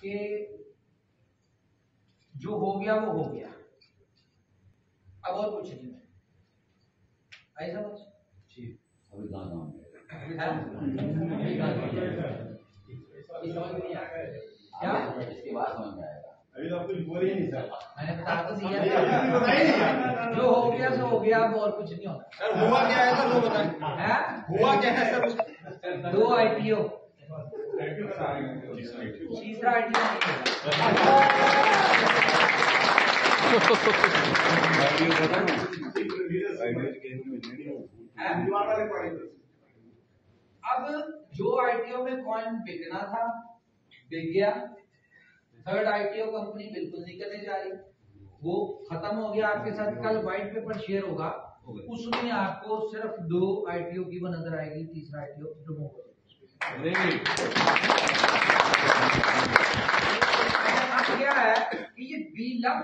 कि जो हो गया वो हो गया। अब और कुछ नहीं है। आई समझ अभी है समझ नहीं क्या? इसके बाद समझ में आएगा। अभी तो कुछ बोल ही नहीं सर मैंने बता तो दिया। जो हो गया सो हो गया अब और कुछ नहीं होना सर हुआ क्या है सर वो बताएँ है? हुआ क्या है सर? दो आईपीओ अब जो आईटीओ में कॉइन बिकना था बिक गया थर्ड आईटीओ कंपनी बिल्कुल नहीं करने जा रही, वो खत्म हो गया आपके साथ, कल व्हाइट पेपर शेयर होगा, उसमें आपको सिर्फ़ दो आईटीओ की वो नज़र आएगी, तीसरा आईटीओ रिमूव हो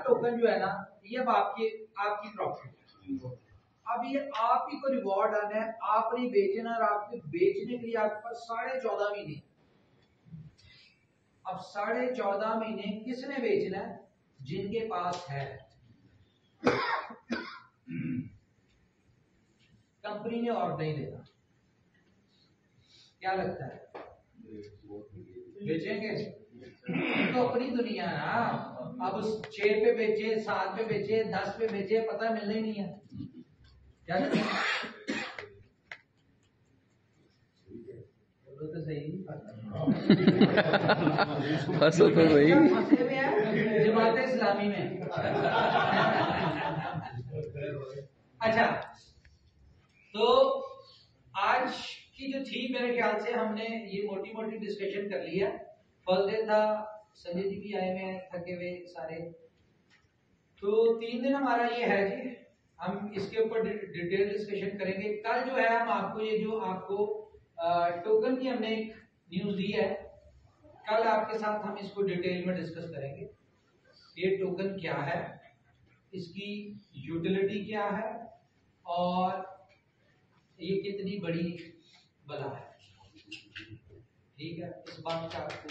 टोकन जो है ना ये अब आपकी आपकी अब ये आप ही को रिवॉर्ड आना है आपने बेचना और आपके बेचने के लिए आपके पास साढ़े चौदह महीने अब साढ़े चौदह महीने किसने बेचना है जिनके पास है कंपनी ने और नहीं देना क्या लगता है? बेचेंगे? तो अपनी दुनिया है ना अब उस छह पे बेचे सात पे बेचे दस पे बेचे पता मिलना ही नहीं है। क्या है? तो सही। बस तो सही। है? जमात इस्लामी में। अच्छा तो आज की जो थी मेरे ख्याल से हमने ये मोटी मोटी डिस्कशन कर लिया डे था संजय जी भी आए हुए हैं थके हुए सारे। तो तीन दिन हमारा ये है जी, हम इसके ऊपर डिटेल डिस्कशन करेंगे। कल जो है हम आपको, ये जो आपको टोकन की हमने एक न्यूज़ दी है, कल आपके साथ हम इसको डिटेल में डिस्कस करेंगे। ये टोकन क्या है? इसकी यूटिलिटी क्या है? और ये कितनी बड़ी बला है। ठीक है इस बात का आपको